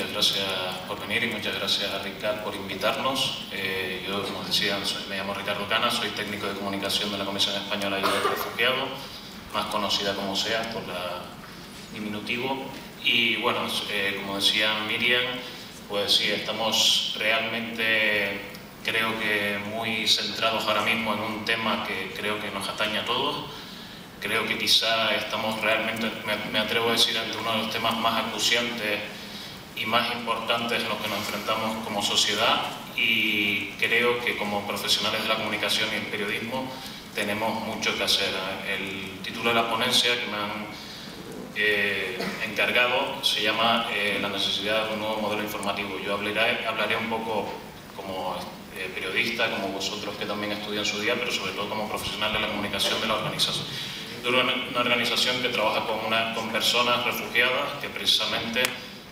Muchas gracias por venir y muchas gracias a Ricardo por invitarnos. Eh, yo, como decía, me llamo Ricardo Cana, soy técnico de comunicación de la Comisión Española de Refugiados, más conocida como SEA por la diminutivo. Y bueno, eh, como decía Miriam, pues sí, estamos realmente, creo que muy centrados ahora mismo en un tema que creo que nos atañe a todos. Creo que quizá estamos realmente, me, atrevo a decir, ante uno de los temas más acuciantes y más importantes en los que nos enfrentamos como sociedad y creo que como profesionales de la comunicación y el periodismo tenemos mucho que hacer. El título de la ponencia que me han eh, encargado se llama eh, La necesidad de un nuevo modelo informativo. Yo hablaré, hablaré un poco como eh, periodista, como vosotros que también estudian su día, pero sobre todo como profesional de la comunicación de la organización. De una, una organización que trabaja con, una, con personas refugiadas que precisamente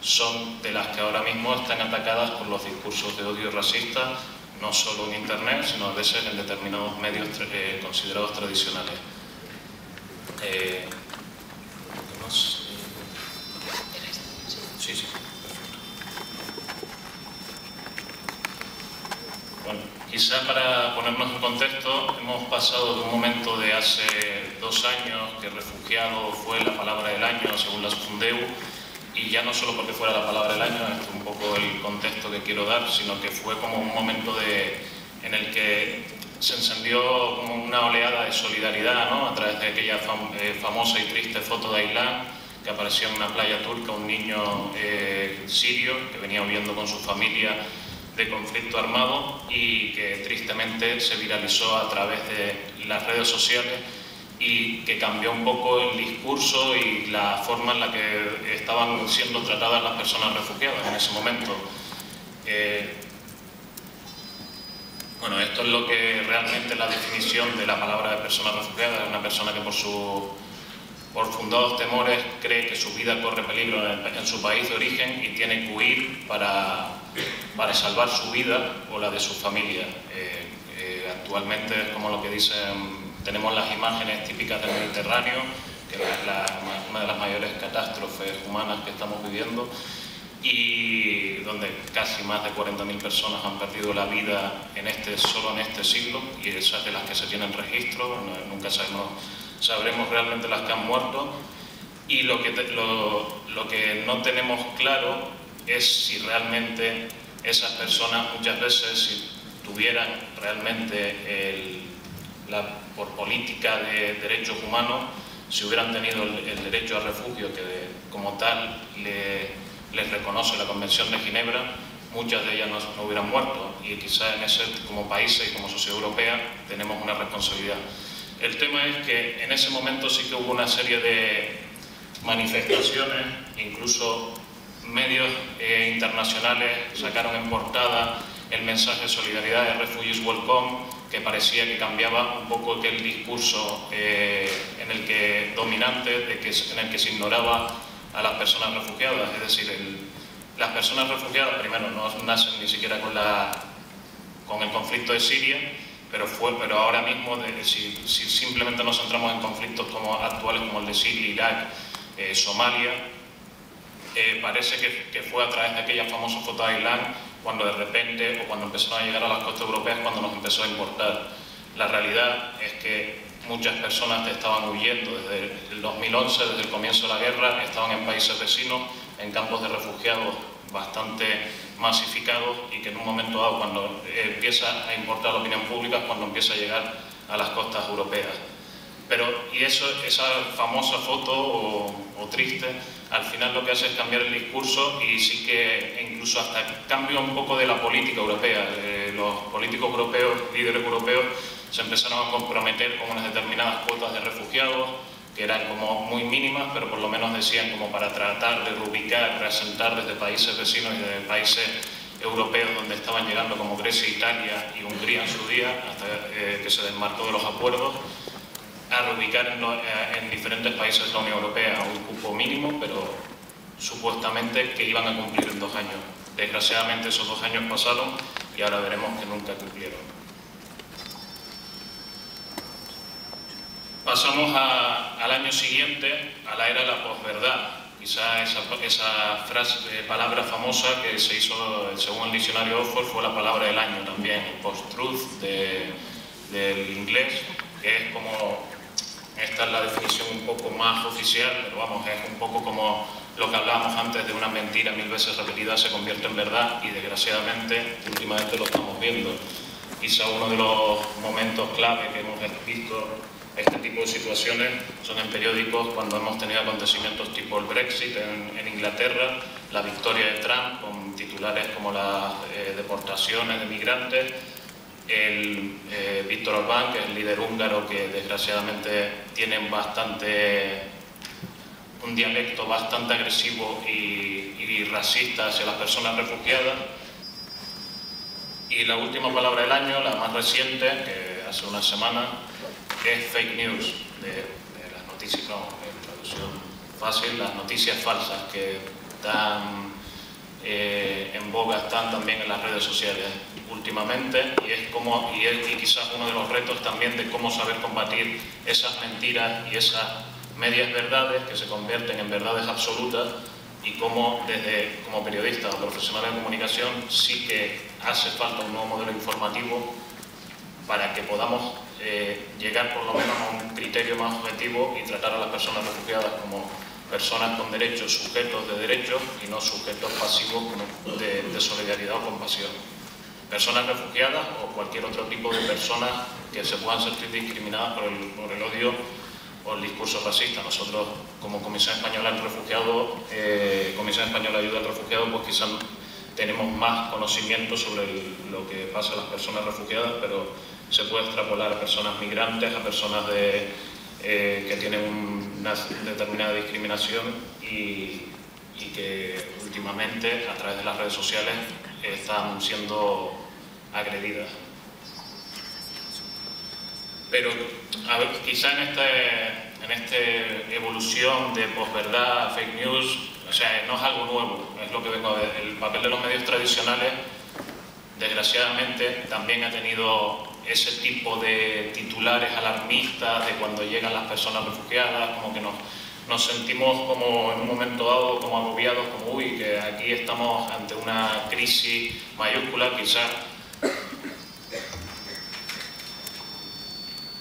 son de las que ahora mismo están atacadas por los discursos de odio racista, no solo en Internet, sino a veces en determinados medios eh, considerados tradicionales. Eh, sí, sí. Bueno, quizá para ponernos en contexto, hemos pasado de un momento de hace dos años que refugiado fue la palabra del año según la Fundeu, y ya no solo porque fuera la palabra del año, es un poco el contexto que quiero dar, sino que fue como un momento de, en el que se encendió como una oleada de solidaridad ¿no? a través de aquella eh, famosa y triste foto de Ailán que apareció en una playa turca, un niño eh, sirio que venía huyendo con su familia de conflicto armado y que tristemente se viralizó a través de las redes sociales y que cambió un poco el discurso y la forma en la que estaban siendo tratadas las personas refugiadas en ese momento. Eh, bueno, esto es lo que realmente la definición de la palabra de persona refugiada, es una persona que por, su, por fundados temores cree que su vida corre peligro en, su país de origen y tiene que huir para, para salvar su vida o la de su familia. Eh, eh, actualmente es como lo que dicen tenemos las imágenes típicas del Mediterráneo, que es una de las mayores catástrofes humanas que estamos viviendo y donde casi más de 40.000 personas han perdido la vida en este, solo en este siglo y esas de las que se tienen registro, nunca sabemos, sabremos realmente las que han muerto. Y lo que, lo, lo que no tenemos claro es si realmente esas personas muchas veces si tuvieran realmente el, por política de derechos humanos, si hubieran tenido el, derecho a refugio que como tal les reconoce la Convención de Ginebra, muchas de ellas no, hubieran muerto y quizás en ese, como países y como sociedad europea tenemos una responsabilidad. El tema es que en ese momento sí que hubo una serie de manifestaciones, incluso medios eh, internacionales sacaron en portada el mensaje de solidaridad de Refugees Welcome, que parecía que cambiaba un poco aquel discurso eh, en el que dominante, de que, en el que se ignoraba a las personas refugiadas. Es decir, las personas refugiadas, primero, no nacen ni siquiera con, la, con el conflicto de Siria, pero, fue, pero ahora mismo, si, simplemente nos centramos en conflictos como, actuales como el de Siria, Irak, eh, Somalia, eh, parece que, que, fue a través de aquella famosa foto de Ailán cuando de repente o cuando empezaron a llegar a las costas europeas cuando nos empezó a importar. La realidad es que muchas personas estaban huyendo desde el 2011, desde el comienzo de la guerra, estaban en países vecinos, en campos de refugiados bastante masificados y que en un momento dado, cuando empieza a importar la opinión pública, es cuando empieza a llegar a las costas europeas. Pero, y esa famosa foto o, triste, al final lo que hace es cambiar el discurso y sí que incluso hasta cambia un poco de la política europea. Eh, los políticos europeos, líderes europeos, se empezaron a comprometer con unas determinadas cuotas de refugiados, que eran como muy mínimas, pero por lo menos decían como para tratar de reubicar, reasentar desde países vecinos y desde países europeos donde estaban llegando como Grecia, Italia y Hungría en su día, hasta eh, que se desmarcó de los acuerdos a reubicar eh, en, diferentes países de la Unión Europea a un cupo mínimo, pero supuestamente que iban a cumplir en dos años. Desgraciadamente esos dos años pasaron y ahora veremos que nunca cumplieron. Pasamos al año siguiente, a la era de la posverdad. Quizá esa, esa frase, eh, palabra famosa que se hizo, según el diccionario Oxford, fue la palabra del año también, post-truth del inglés, que es como, esta es la definición un poco más oficial, pero vamos, es un poco como lo que hablábamos antes de una mentira mil veces repetida se convierte en verdad y desgraciadamente últimamente lo estamos viendo. Quizá uno de los momentos clave que hemos visto este tipo de situaciones son en periódicos cuando hemos tenido acontecimientos tipo el Brexit en, Inglaterra, la victoria de Trump con titulares como las eh, deportaciones de migrantes, el eh, Víctor Orbán, que es el líder húngaro que desgraciadamente tiene bastante un dialecto bastante agresivo y, racista hacia las personas refugiadas. Y la última palabra del año, la más reciente, que hace una semana, es fake news, de, las noticias, no, en traducción fácil, las noticias falsas que están eh, en boga, están también en las redes sociales últimamente y es como y es quizás uno de los retos también de cómo saber combatir esas mentiras y esas medias verdades que se convierten en verdades absolutas y cómo desde como periodista o profesional de comunicación sí que hace falta un nuevo modelo informativo para que podamos eh, llegar por lo menos a un criterio más objetivo y tratar a las personas refugiadas como personas con derechos, sujetos de derechos y no sujetos pasivos de, solidaridad o compasión. Personas refugiadas o cualquier otro tipo de personas que se puedan sentir discriminadas por el, el odio o el discurso racista. Nosotros, como Comisión Española del Refugiado, eh, Comisión Española de Ayuda al Refugiado, pues quizás tenemos más conocimiento sobre lo que pasa a las personas refugiadas, pero se puede extrapolar a personas migrantes, a personas de, eh, que tienen una determinada discriminación y, que últimamente a través de las redes sociales están siendo agredidas. Pero a ver, quizá en esta en este evolución de posverdad, fake news, o sea, no es algo nuevo, es lo que vengo a ver. El papel de los medios tradicionales, desgraciadamente, también ha tenido ese tipo de titulares alarmistas de cuando llegan las personas refugiadas, como que nos, nos sentimos como en un momento dado como agobiados, como uy, que aquí estamos ante una crisis mayúscula, quizás.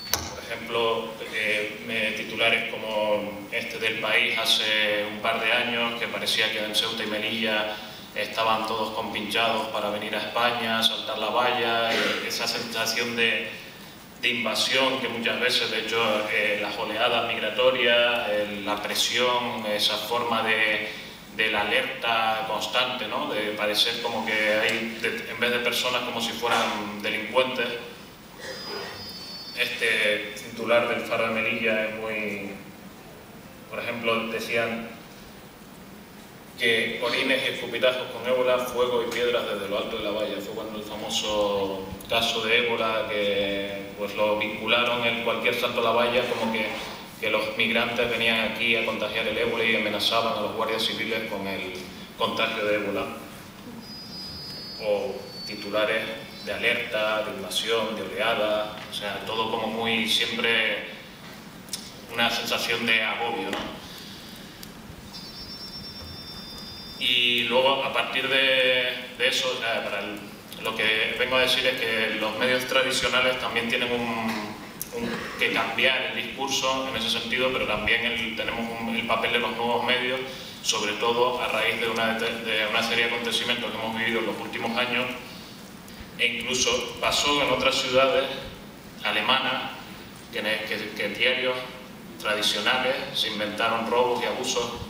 Por ejemplo, eh, titulares como este del país hace un par de años, que parecía que en Ceuta y Melilla estaban todos compinchados para venir a España, saltar la valla, esa sensación de, invasión que muchas veces, de hecho, eh, las oleadas migratorias, la presión, esa forma de, la alerta constante, ¿no? de parecer como que hay, en vez de personas como si fueran delincuentes, este titular del Faro de Melilla es muy, por ejemplo, decían que orines y escupitajos con ébola, fuego y piedras desde lo alto de la valla. Fue cuando el famoso caso de ébola que pues lo vincularon en cualquier salto a la valla como que, que los migrantes venían aquí a contagiar el ébola y amenazaban a los guardias civiles con el contagio de ébola. O titulares de alerta, de invasión, de oleada, o sea, todo como muy siempre una sensación de agobio, ¿no? Y luego, a partir de, eso, lo que vengo a decir es que los medios tradicionales también tienen que cambiar el discurso en ese sentido, pero también tenemos el papel de los nuevos medios, sobre todo a raíz de una, de una serie de acontecimientos que hemos vivido en los últimos años, e incluso pasó en otras ciudades alemanas que diarios tradicionales se inventaron robos y abusos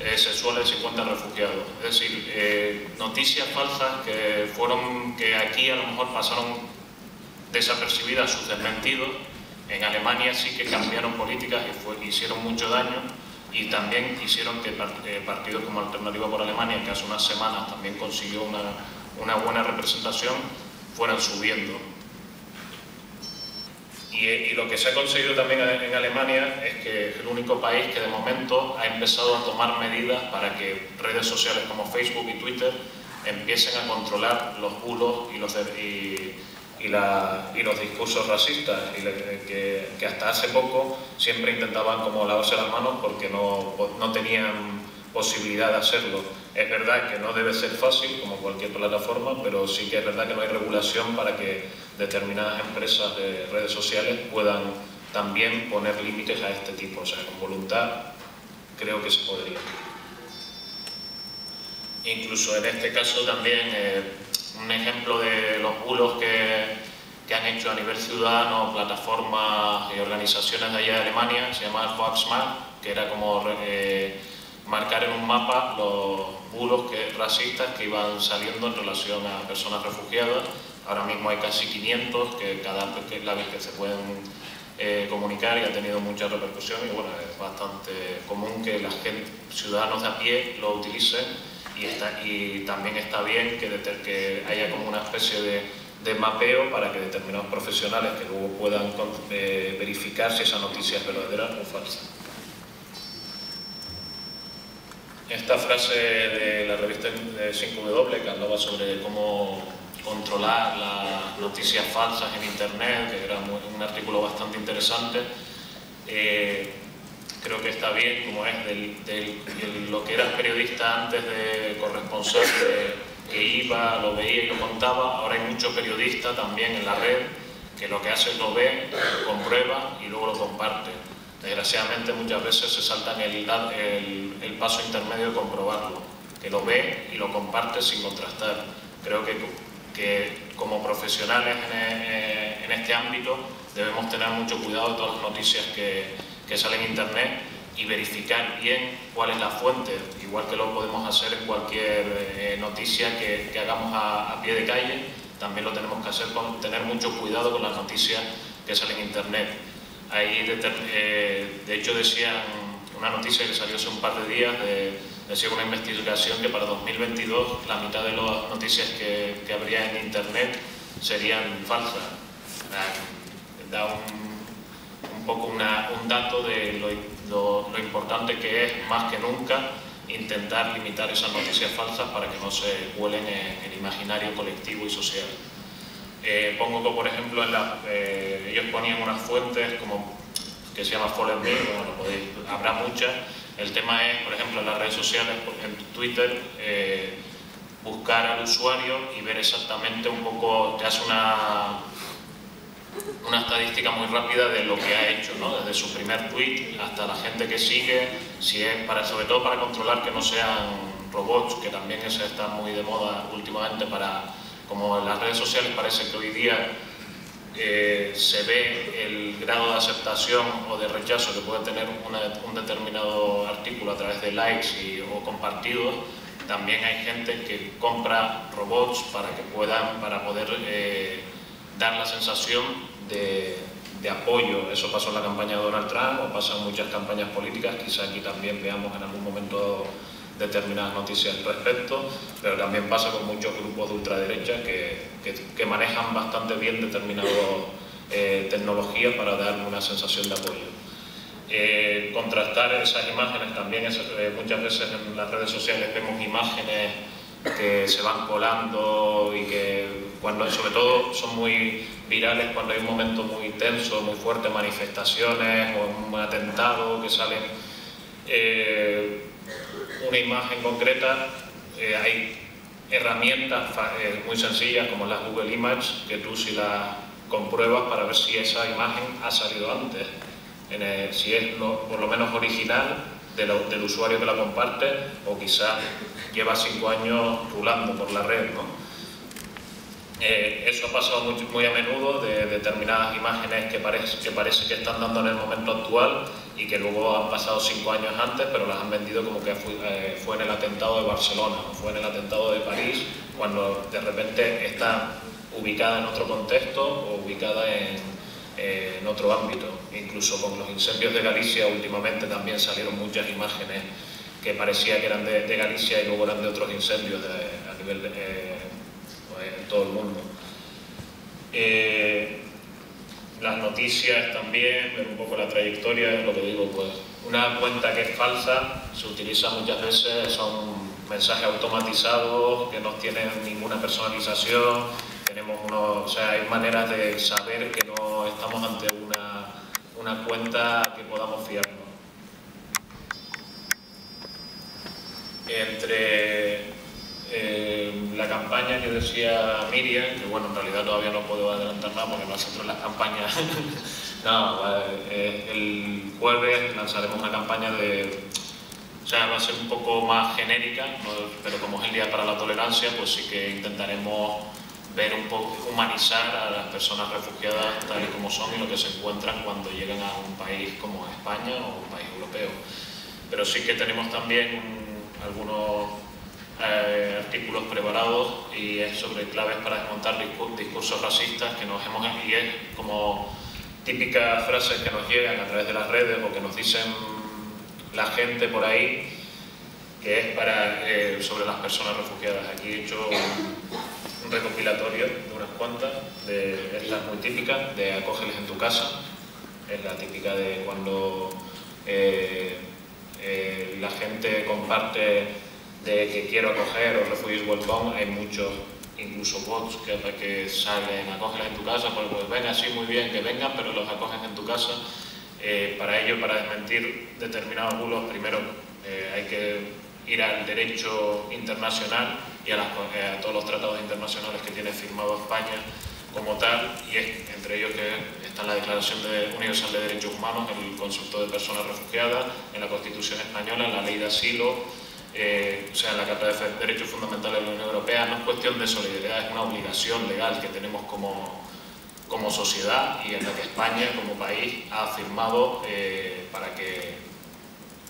eh, sexuales de 50 refugiados. Es decir, eh, noticias falsas que fueron, que aquí a lo mejor pasaron desapercibidas sus desmentidos. En Alemania sí que cambiaron políticas y hicieron mucho daño y también hicieron que eh, partidos como Alternativa por Alemania, que hace unas semanas también consiguió una, una buena representación, fueran subiendo. Y, lo que se ha conseguido también en Alemania es que es el único país que de momento ha empezado a tomar medidas para que redes sociales como Facebook y Twitter empiecen a controlar los bulos y los, y, los discursos racistas, y que, hasta hace poco siempre intentaban como lavarse las manos porque no, no tenían posibilidad de hacerlo. Es verdad que no debe ser fácil, como cualquier plataforma, pero sí que es verdad que no hay regulación para que determinadas empresas de redes sociales puedan también poner límites a este tipo. O sea, con voluntad creo que se podría. Incluso en este caso también eh, un ejemplo de los bulos que, que, han hecho a nivel ciudadano plataformas y organizaciones de allá de Alemania, se llama Volksmark, que era como eh, marcar en un mapa los bulos que, racistas que iban saliendo en relación a personas refugiadas. Ahora mismo hay casi 500 que cada vez la vez que se pueden eh, comunicar y ha tenido mucha repercusión y bueno, es bastante común que la gente, ciudadanos de a pie lo utilicen y, está, y también está bien que, que haya como una especie de, de, mapeo para que determinados profesionales que luego puedan eh, verificar si esa noticia es verdadera o falsa. Esta frase de la revista 5W que hablaba sobre cómo controlar las noticias falsas en Internet, que era un artículo bastante interesante. Eh, creo que está bien, como es del, lo que era periodista antes de corresponsal, que iba, lo veía y lo contaba. Ahora hay mucho periodista también en la red que lo que hace es lo ve, comprueba y luego lo comparte. Desgraciadamente muchas veces se saltan el, el, el paso intermedio de comprobarlo, que lo ve y lo comparte sin contrastar. Creo que que como profesionales eh, en, este ámbito debemos tener mucho cuidado de todas las noticias que, que, salen en Internet y verificar bien cuál es la fuente, igual que lo podemos hacer en cualquier eh, noticia que, que hagamos a, pie de calle, también lo tenemos que hacer con tener mucho cuidado con las noticias que salen en Internet. Ahí, de, eh, de hecho, decían una noticia que salió hace un par de días de decía una investigación que para 2022 la mitad de las noticias que, habría en Internet serían falsas. Da un, un poco una, un dato de lo, lo, importante que es, más que nunca, intentar limitar esas noticias falsas para que no se vuelen en el imaginario colectivo y social. Eh, pongo que, por ejemplo, en la, eh, ellos ponían unas fuentes como que se llama Follow Me, bueno, podéis, habrá muchas, el tema es, por ejemplo, en las redes sociales, en Twitter, eh, buscar al usuario y ver exactamente un poco, te hace una, una estadística muy rápida de lo que ha hecho, ¿no? desde su primer tweet hasta la gente que sigue, si es para, sobre todo para controlar que no sean robots, que también eso está muy de moda últimamente para, como en las redes sociales parece que hoy día eh, se ve el grado de aceptación o de rechazo que puede tener un determinado artículo a través de likes y, o compartidos, también hay gente que compra robots para que puedan, para poder eh, dar la sensación de, de, apoyo. Eso pasó en la campaña de Donald Trump o pasa en muchas campañas políticas, quizá aquí también veamos en algún momento determinadas noticias al respecto, pero también pasa con muchos grupos de ultraderecha que, que, manejan bastante bien determinadas eh, tecnologías para dar una sensación de apoyo. Eh, contrastar esas imágenes también, eh, muchas veces en las redes sociales vemos imágenes que se van colando y que cuando sobre todo son muy virales cuando hay un momento muy tenso, muy fuerte, manifestaciones o un atentado que salen una imagen concreta, eh, hay herramientas eh, muy sencillas como las Google Images que tú si las compruebas para ver si esa imagen ha salido antes, si es por lo menos original del usuario que la comparte o quizás lleva cinco años rulando por la red. ¿no? Eh, eso ha pasado muy, a menudo de determinadas imágenes que que parece que están dando en el momento actual y que luego han pasado cinco años antes, pero las han vendido como que fue, eh, fue en el atentado de Barcelona o fue en el atentado de París, cuando de repente está ubicada en otro contexto o ubicada en, eh, en otro ámbito. Incluso con los incendios de Galicia últimamente también salieron muchas imágenes que parecía que eran de, Galicia y luego eran de otros incendios a nivel de, eh, en todo el mundo. Las noticias también, ver un poco la trayectoria, es lo que digo, pues una cuenta que es falsa se utiliza muchas veces, son mensajes automatizados que no tienen ninguna personalización, tenemos unos, o sea, hay maneras de saber que no estamos ante una, una cuenta que podamos fiarnos. entre eh, la campaña que decía Miriam, que bueno, en realidad todavía no puedo adelantar nada porque nosotros las campañas, no, eh, el jueves lanzaremos una campaña de, o sea, va a ser un poco más genérica, pero como es el Día para la Tolerancia, pues sí que intentaremos ver un poco, humanizar a las personas refugiadas tal y como son y lo que se encuentran cuando llegan a un país como España o un país europeo. Pero sí que tenemos también algunos eh, artículos preparados y es sobre claves para desmontar discursos racistas que nos hemos y es como típicas frases que nos llegan a través de las redes o que nos dicen la gente por ahí que es para eh, sobre las personas refugiadas. Aquí he hecho un, recopilatorio de unas cuantas, de, es la muy típica de acógeles en tu casa, es la típica de cuando eh, eh, la gente comparte de que quiero acoger o refugios welcome, hay muchos incluso bots que, que salen, acogen en tu casa, pues, pues venga, sí, muy bien, que vengan, pero los acogen en tu casa. Eh, para ello, para desmentir determinados bulos, primero eh, hay que ir al derecho internacional y a, a, todos los tratados internacionales que tiene firmado España como tal, y es, entre ellos que está la Declaración de Universal de Derechos Humanos, el concepto de personas refugiadas, en la Constitución Española, en la Ley de Asilo, eh, o sea, la Carta de Derechos Fundamentales de la Unión Europea. No es cuestión de solidaridad, es una obligación legal que tenemos como, como sociedad y en la que España, como país, ha firmado eh, para, que,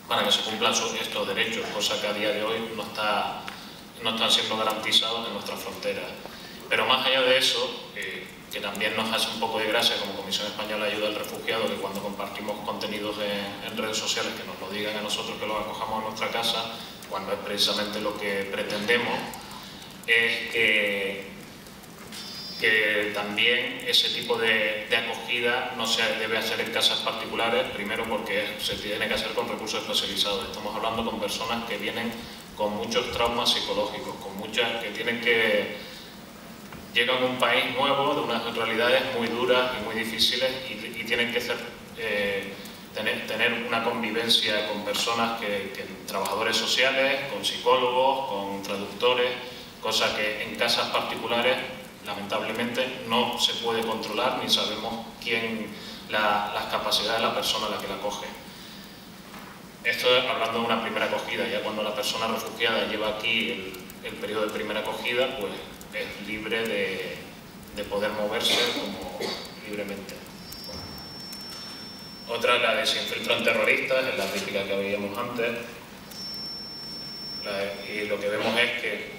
para que se cumplan estos derechos, cosa que a día de hoy no, está, no están siendo garantizados en nuestras fronteras. Pero más allá de eso, eh, que también nos hace un poco de gracia como Comisión Española de Ayuda al Refugiado, que cuando compartimos contenidos en, redes sociales que nos lo digan a nosotros que los acojamos en nuestra casa, cuando es precisamente lo que pretendemos, es que, también ese tipo de, de, acogida no se debe hacer en casas particulares, primero porque se tiene que hacer con recursos especializados. Estamos hablando con personas que vienen con muchos traumas psicológicos, con muchas que tienen que llegan a un país nuevo, de unas realidades muy duras y muy difíciles y, tienen que eh, tener, una convivencia con personas, que, trabajadores sociales, con psicólogos, con traductores, cosa que en casas particulares lamentablemente no se puede controlar ni sabemos quién, las capacidades de la persona a la que la coge. Esto es hablando de una primera acogida, ya cuando la persona refugiada lleva aquí el, el periodo de primera acogida, pues es libre de, poder moverse como libremente. Otra, la de se infiltran terroristas, es la típica que veíamos antes. y lo que vemos es que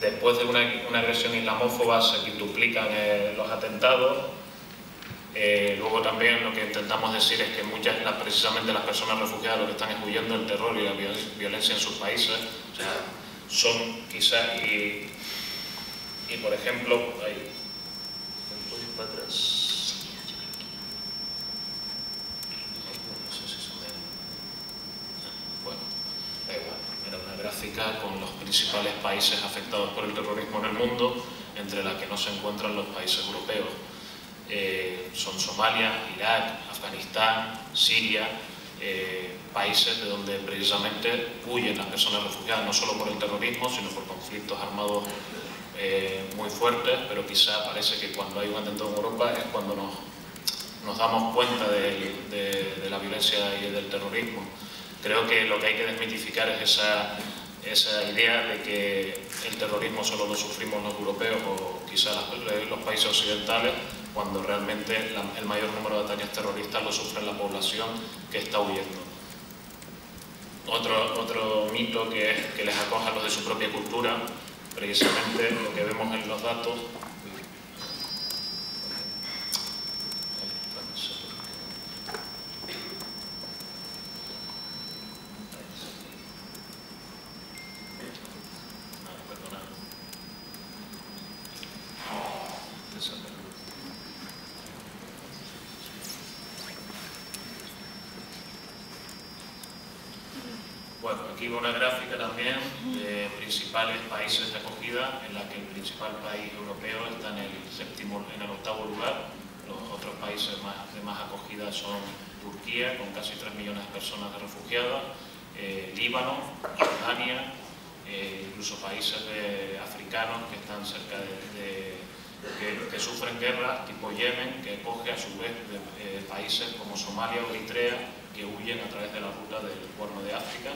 después de una, agresión islamófoba se quintuplican eh, los atentados. Eh, luego también lo que intentamos decir es que muchas, precisamente las personas refugiadas lo que están es huyendo terror y la violencia en sus países. O sea, son quizás, y y por ejemplo, ahí, para atrás. Bueno, da igual, era una gráfica con los principales países afectados por el terrorismo en el mundo, entre las que no se encuentran los países europeos. Eh, son Somalia, Irak, Afganistán, Siria, eh, países de donde precisamente huyen las personas refugiadas, no solo por el terrorismo, sino por conflictos armados eh, muy fuertes, pero quizá parece que cuando hay un atentado en Europa es cuando nos, nos damos cuenta de, la violencia y del terrorismo. Creo que lo que hay que desmitificar es esa, esa idea de que el terrorismo solo lo sufrimos los europeos o quizá los países occidentales, cuando realmente el mayor número de ataques terroristas lo sufre la población que está huyendo. Otro, otro mito que es que les acojan los de su propia cultura, precisamente lo que vemos en los datos Una gráfica también de principales países de acogida, en la que el principal país europeo está en el, séptimo, en el octavo lugar. Los otros países más, de más acogida son Turquía, con casi 3 millones de personas de refugiadas, eh, Líbano, Jordania, eh, incluso países africanos que están cerca de, que, sufren guerras, tipo Yemen, que coge a su vez eh, países como Somalia o Eritrea, que huyen a través de la ruta del Cuerno de África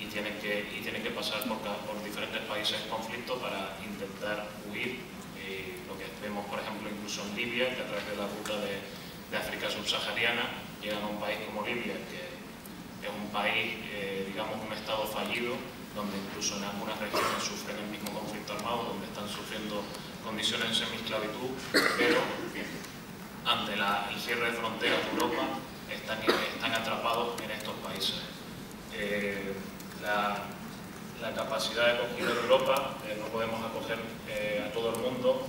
y tienen que, y tienen que pasar por, por diferentes países en conflicto para intentar huir. Eh, lo que vemos, por ejemplo, incluso en Libia, que a través de la ruta de, de África subsahariana llegan a un país como Libia, que es un país, digamos, un estado fallido, donde incluso en algunas regiones sufren el mismo conflicto armado, donde están sufriendo condiciones de semi-esclavitud, pero ante el cierre de fronteras de Europa están, están atrapados en estos países. Eh, la, capacidad de acogida de Europa, eh, no podemos acoger eh, a todo el mundo,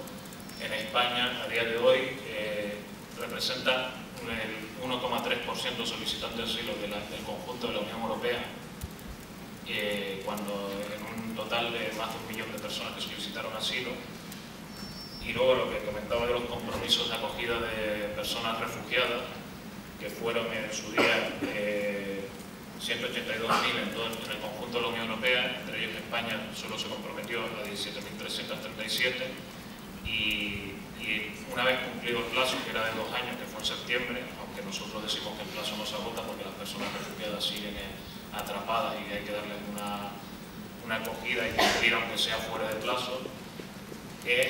en España a día de hoy representa el 1,3% solicitantes de asilo del conjunto de la Unión Europea cuando en un total de más de un millón de personas que solicitaron asilo. Y luego lo que comentaba de los compromisos de acogida de personas refugiadas, que fueron en su día eh, 182.000 en, todo, en el conjunto de la Unión Europea, entre ellos España solo se comprometió a 17.337 y, y, una vez cumplido el plazo, que era de dos años, que fue en septiembre, aunque nosotros decimos que el plazo no se agota porque las personas refugiadas siguen en, atrapadas y hay que darles una, una acogida y cumplir aunque sea fuera de plazo, es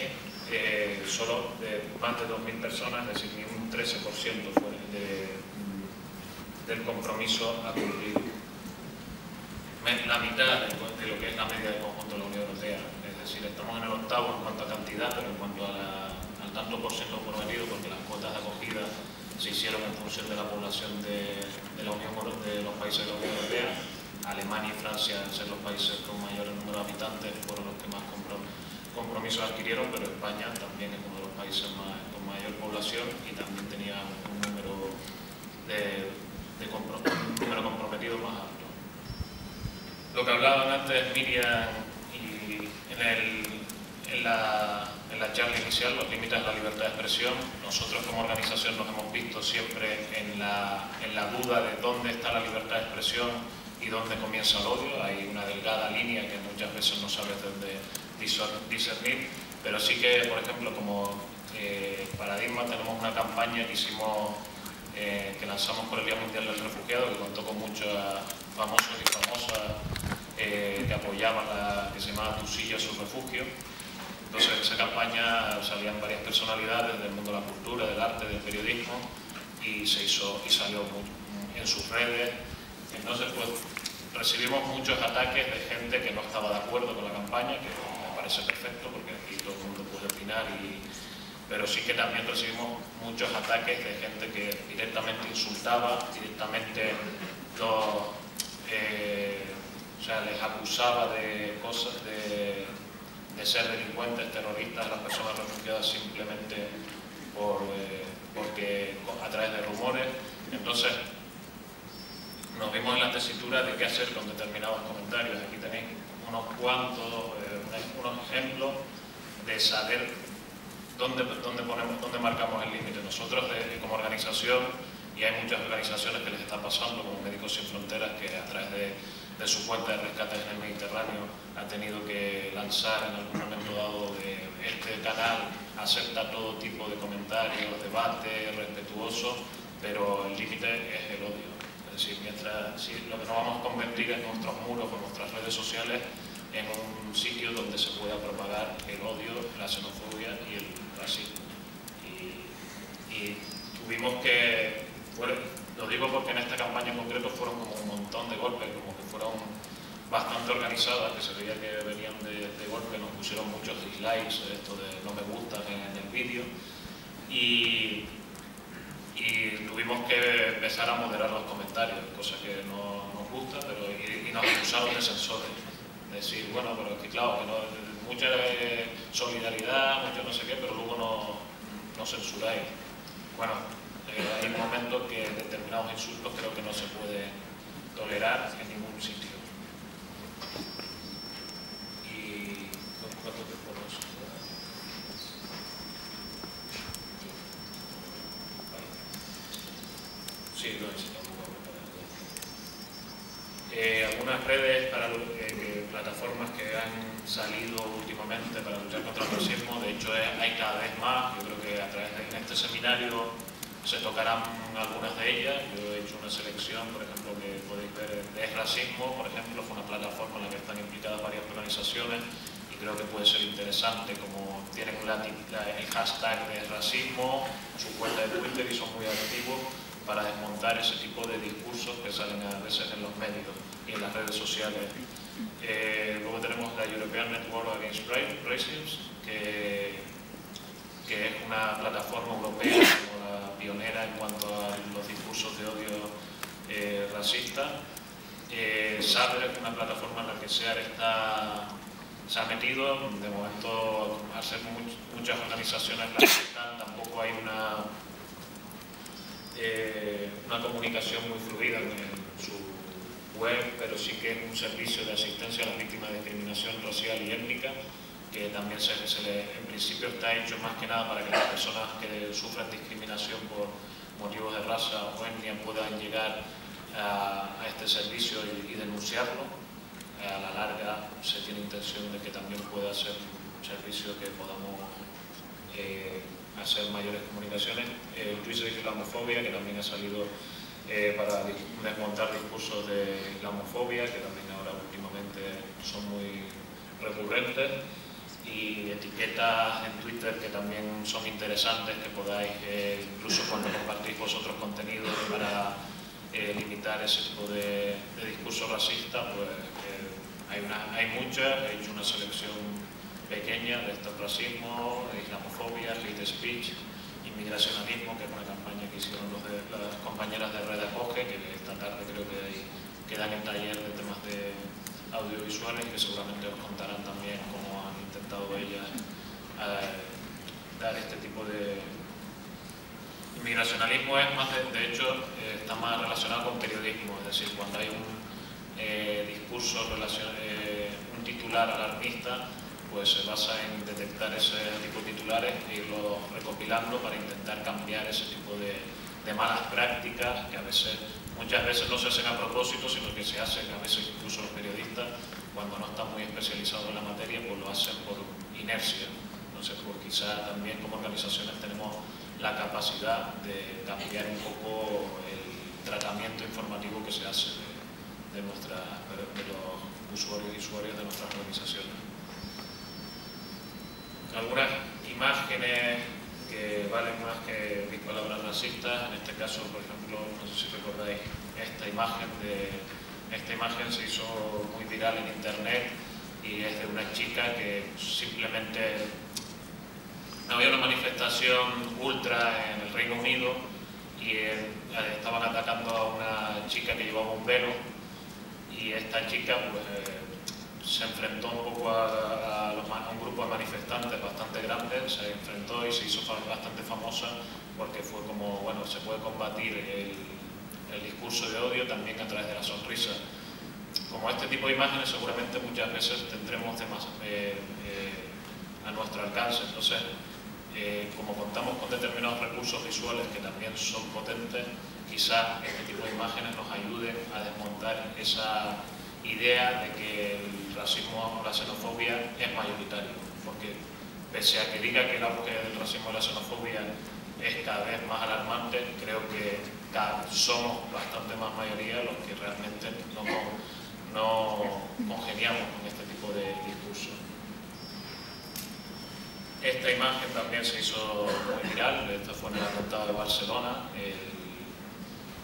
eh, solo de más de 2.000 personas, es decir, ni un 13% de, del compromiso a cumplir. La mitad de, lo que es la media del conjunto de la Unión Europea, es decir, estamos en el octavo en cuanto a cantidad, pero en cuanto al tanto por ciento prometido, porque las cuotas de acogida se hicieron en función de la población de, la Unión, de los países de la Unión Europea. Alemania y Francia, al ser los países con mayor número de habitantes, fueron los que más compromisos adquirieron, pero España también es uno de los países con mayor población y también tenía un número, de, número comprometido más alto. Lo que hablaban antes Miriam y en, el, en la en la charla inicial, los límites de la libertad de expresión. Nosotros como organización nos hemos visto siempre en la, en la duda de dónde está la libertad de expresión y dónde comienza el odio. Hay una delgada línea que muchas veces no sabes dónde discernir, pero sí que, por ejemplo, como eh, paradigma tenemos una campaña que hicimos, eh, que lanzamos por el Día Mundial del Refugiado, que contó con muchos famosos y famosas eh, que apoyaban la que se llamaba Tu silla, su refugio entonces, en esa campaña salían varias personalidades del mundo de la cultura, del arte, del periodismo y se hizo y salió en sus redes. Entonces, pues recibimos muchos ataques de gente que no estaba de acuerdo con la campaña, que me parece perfecto porque aquí todo el mundo puede opinar, y, pero sí que también recibimos muchos ataques de gente que directamente insultaba, directamente eh, les acusaba de cosas, de ser delincuentes, terroristas las personas refugiadas simplemente eh, porque, a través de rumores. Entonces, nos vimos en la tesitura de qué hacer con determinados comentarios. Aquí tenéis unos cuantos, eh, unos ejemplos de saber dónde, dónde, ponemos, dónde marcamos el límite. Nosotros como organización, y hay muchas organizaciones que les está pasando, como Médicos Sin Fronteras, que a través de de su cuenta de rescate en el Mediterráneo ha tenido que lanzar en algún momento dado de este canal acepta todo tipo de comentarios, debate respetuoso, pero el límite es el odio. Es decir, mientras si lo que no vamos a convertir en nuestros muros o nuestras redes sociales en un sitio donde se pueda propagar el odio, la xenofobia y el racismo. Y, tuvimos que, lo digo porque en esta campaña en concreto fueron como un montón de golpes, como fueron bastante organizadas, que se veía que venían de, golpe, nos pusieron muchos dislikes, esto de no me gusta en, el vídeo, y, tuvimos que empezar a moderar los comentarios, cosa que no nos gusta, pero y, nos acusaron de censores. Decir, bueno, pero es que claro, que no, mucha solidaridad, mucho no sé qué, pero luego no, no censuráis. Bueno, eh, hay momentos que determinados insultos creo que no se puede tolerar en ningún sitio. Y ¿cuánto tiempo nos Sí, lo necesitamos. Eh, algunas redes, para, eh, plataformas que salido últimamente para luchar contra el racismo. De hecho, hay cada vez más. Yo creo que a través de en este seminario se tocarán algunas de ellas. Yo he hecho una selección, por ejemplo, que podéis ver de Racismo, por ejemplo, fue una plataforma en la que están implicadas varias organizaciones y creo que puede ser interesante como tienen el hashtag de racismo, su cuenta de Twitter y son muy activos para desmontar ese tipo de discursos que salen a veces en los medios y en las redes sociales. Eh, luego tenemos la European Network Against Racism, que, que es una plataforma europea pionera en cuanto a los discursos de odio eh, racista. Eh, es una plataforma en la que SEAR está, se ha metido, de momento al ser muchas organizaciones racistas tampoco hay una, eh, una comunicación muy fluida en, su web, pero sí que es un servicio de asistencia a las víctimas de discriminación racial y étnica que también se, le, en principio está hecho más que nada para que las personas que sufren discriminación por motivos de raza o etnia puedan llegar a, este servicio y, denunciarlo. A la larga se tiene intención de que también pueda ser un servicio que podamos eh, hacer mayores comunicaciones. El juicio de islamofobia, que también ha salido eh, para desmontar discursos de islamofobia, que también ahora últimamente son muy recurrentes y etiquetas en Twitter que también son interesantes, que podáis, eh, incluso cuando compartís vosotros contenidos para eh, limitar ese tipo de, discurso racista, pues eh, hay, una, hay muchas, he hecho una selección pequeña de estos racismo, islamofobia, hate speech, inmigracionalismo, que es una campaña que hicieron los de, las compañeras de Red Acoge, que esta tarde creo que hay, quedan en taller de temas de audiovisuales que seguramente os contarán también cómo intentado ella dar este tipo de inmigracionalismo es más de, hecho eh, está más relacionado con periodismo. Es decir cuando hay un eh, discurso eh, un titular alarmista pues se basa en detectar ese tipo de titulares e irlo recopilando para intentar cambiar ese tipo de, de malas prácticas que a veces muchas veces no se hacen a propósito sino que se hacen a veces incluso los periodistas cuando no están muy especializados en la materia, pues lo hacen por inercia. Entonces, pues quizá también como organizaciones tenemos la capacidad de cambiar un poco el tratamiento informativo que se hace de, nuestra, de los usuarios y usuarias de nuestras organizaciones. Algunas imágenes que valen más que mis palabras racistas, en este caso, por ejemplo, no sé si recordáis esta imagen de esta imagen se hizo muy viral en internet y es de una chica que simplemente había una manifestación ultra en el Reino Unido y eh, estaban atacando a una chica que llevaba un velo. Y esta chica pues, se enfrentó un poco a, un grupo de manifestantes bastante grande, se enfrentó y se hizo bastante famosa porque fue como, bueno, se puede combatir el el discurso de odio también a través de la sonrisa. Como este tipo de imágenes seguramente muchas veces tendremos temas eh, eh, a nuestro alcance, entonces eh, como contamos con determinados recursos visuales que también son potentes, quizás este tipo de imágenes nos ayuden a desmontar esa idea de que el racismo o la xenofobia es mayoritario, porque pese a que diga que el auge del racismo y la xenofobia es cada vez más alarmante, creo que somos bastante más mayoría los que realmente no, no congeniamos con este tipo de discursos. Esta imagen también se hizo muy viral, esto fue en el atentado de Barcelona,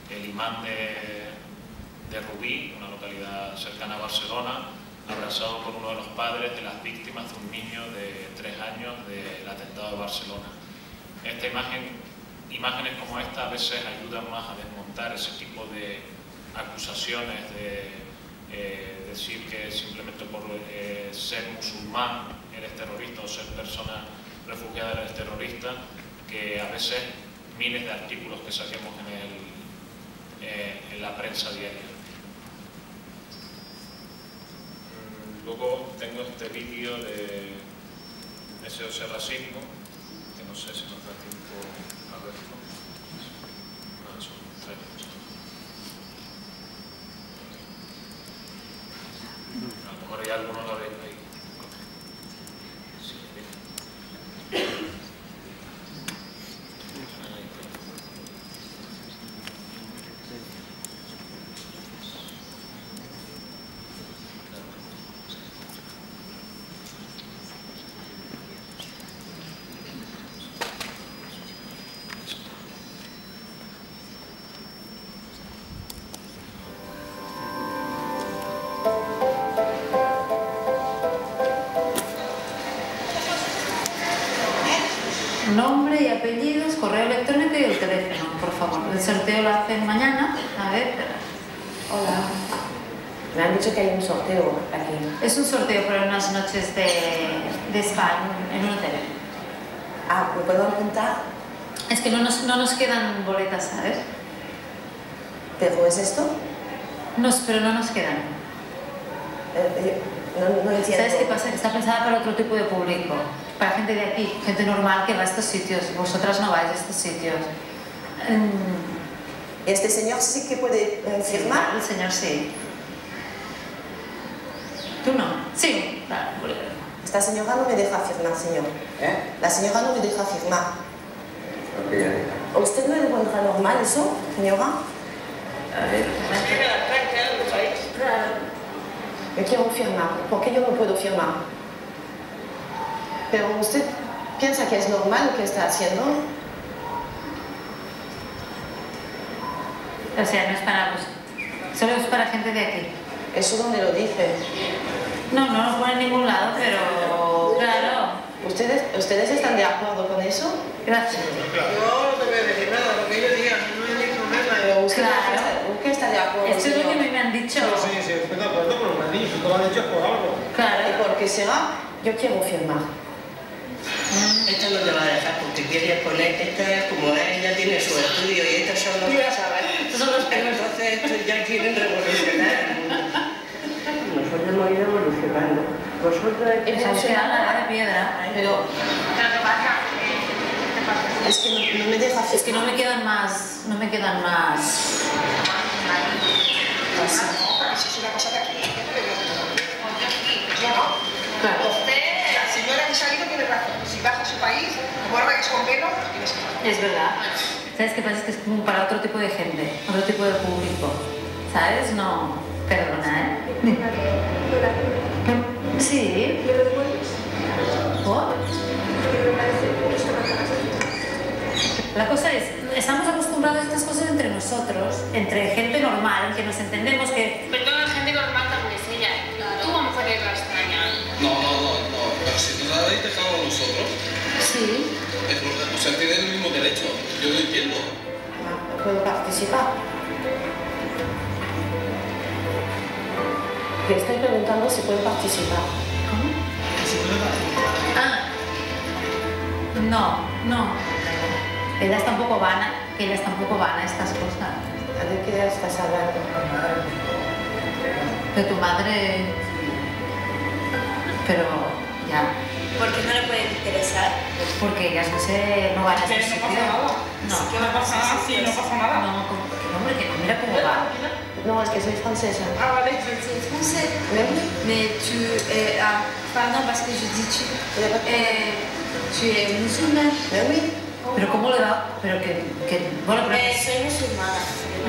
el, imán de, de Rubí, una localidad cercana a Barcelona, abrazado por uno de los padres de las víctimas de un niño de tres años del atentado de Barcelona. Esta imagen imágenes como esta a veces ayudan más a desmontar ese tipo de acusaciones de eh, decir que simplemente por eh, ser musulmán eres terrorista o ser persona refugiada eres terrorista, que a veces miles de artículos que saquemos en, el, eh, en la prensa diaria. Mm, luego tengo este vídeo de SOS Racismo, que no sé si nos da tiempo 감사합니다. Hacen mañana. A ver. Hola. Me han dicho que hay un sorteo aquí. Es un sorteo para unas noches de, de spa en, en un hotel. Ah, ¿me puedo apuntar? Es que no nos, no nos quedan boletas, ¿sabes? ¿Pero es esto? Nos, pero no nos quedan. Eh, yo no, no entiendo. ¿Sabes qué pasa? Que está pensada para otro tipo de público. Para gente de aquí, gente normal que va a estos sitios. Vosotras no vais a estos sitios. Mm, ¿Este señor sí que puede eh, firmar? El señor sí. ¿Tú no? Sí. Claro. Esta señora no me deja firmar, señor. ¿Eh? La señora no me deja firmar. ¿Usted no encuentra normal eso, señora? A ver, Yo quiero firmar. ¿Por qué yo no puedo firmar? Pero usted piensa que es normal lo que está haciendo. O sea, no es para vos. Solo es para gente de aquí. ¿Eso dónde lo dice? No, no lo pone en ningún lado, pero claro. ¿Ustedes, ¿Ustedes están de acuerdo con eso? Gracias. Yo no te voy a decir nada, lo que ellos digan, no hay ningún problema. Usted Claro. ¿por qué está- ¿por qué está de acuerdo? Esto es lo que me han dicho. Sí, sí, estoy de acuerdo, pero me han dicho, lo has dicho por algo. ¿Y Claro. por qué será? Yo quiero firmar. Esta no te va a dejar porque quiere poner, esta es como ella tiene su estudio y estos son los son los. Entonces estos ya quieren revolucionar. Nosotros hemos ido evolucionando. Vosotros os queda la piedra. Pero es que no, no me deja Es que no me quedan más. No me quedan más. Si es una cosa de aquí. Claro. La señora que ha salido tiene razón. Si vas a su país, como ahora vayas con velo, tienes que. Es verdad. ¿Sabes qué pasa? Es que es como para otro tipo de gente, otro tipo de público. ¿Sabes? No. Perdona, ¿eh? Sí. ¿Por? La cosa es, estamos acostumbrados a estas cosas entre nosotros, entre gente normal, que nos entendemos que... Perdona, gente normal también es ella. Tú a lo mejor eres la extraña. No, no, no, no. Pero si nos habéis dejado a nosotros, Sí. es o sea, tiene el mismo derecho. Yo entiendo. Ah, ¿Puedo participar? Le estoy preguntando si puedo participar. ¿Cómo? Ah. No, no. Ellas tampoco van a, ellas tampoco van a estas cosas. ¿De qué estás hablando? De tu madre... Pero ya. ¿Por qué no le puede interesar? Porque ellas no se no van a no pasa sitio. No. Que no pasa nada, sí, no pasa nada. No, como que no, hombre, que no, mira cómo va. No, es que soy francesa. Ah, vale. C'est français. Mais Mais tu es. ah, pardon, parce que je dis tu. Eh, tu es musulmane. mais oui. Pero cómo le va, pero que, que bueno, pero, Eh, soy musulmana.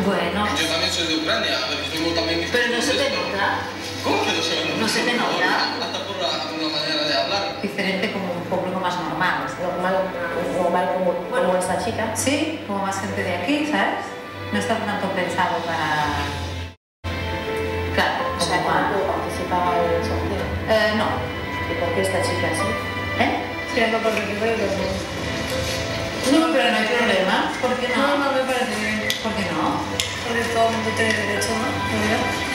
bueno, Yo también soy de Ucrania. Pero no se te nota ¿Cómo que no se me No se te nota. Hasta por una manera de hablar. diferente como un público más normal. Normal, normal como, como esta chica. Sí, como más gente de aquí, ¿sabes? No está tanto pensado para... Claro, O sea, puedo participar al sorteo. Eh, no. ¿Y por qué esta chica sí? ¿Eh? Sí, no, porque creo que No, pero no hay problema. ¿Por qué no? No, no me parece bien. ¿Por qué no? Porque todo el mundo tiene derecho, ¿no?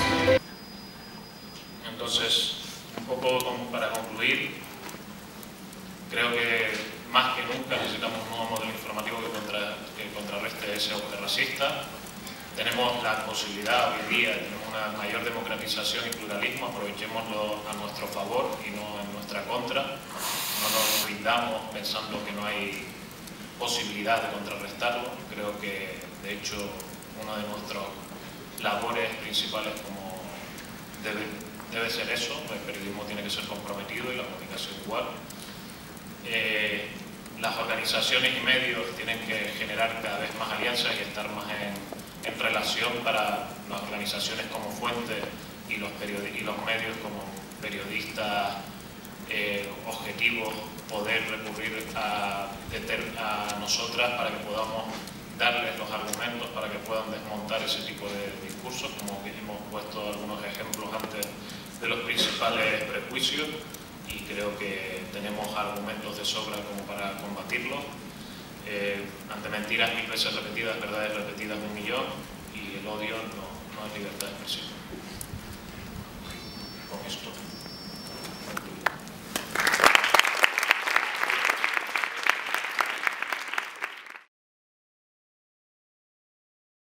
Entonces, un poco como para concluir, creo que más que nunca necesitamos un nuevo modelo informativo que, contra- que contrarreste ese auge racista. Tenemos la posibilidad hoy día, tenemos una mayor democratización y pluralismo, aprovechémoslo a nuestro favor y no en nuestra contra. No nos rindamos pensando que no hay posibilidad de contrarrestarlo. Creo que, de hecho, una de nuestras labores principales como debe, debe ser eso, el periodismo tiene que ser comprometido y la comunicación igual. Eh, las organizaciones y medios tienen que generar cada vez más alianzas y estar más en, en relación para las organizaciones como fuente y los, y los medios como periodistas eh, objetivos, poder recurrir a, a nosotras para que podamos darles los argumentos para que puedan desmontar ese tipo de discursos, como hemos puesto algunos ejemplos antes de los principales prejuicios y creo que tenemos argumentos de sobra como para combatirlo. Eh, ante mentiras mil veces repetidas, verdades repetidas un millón y el odio no es libertad de expresión. Con esto.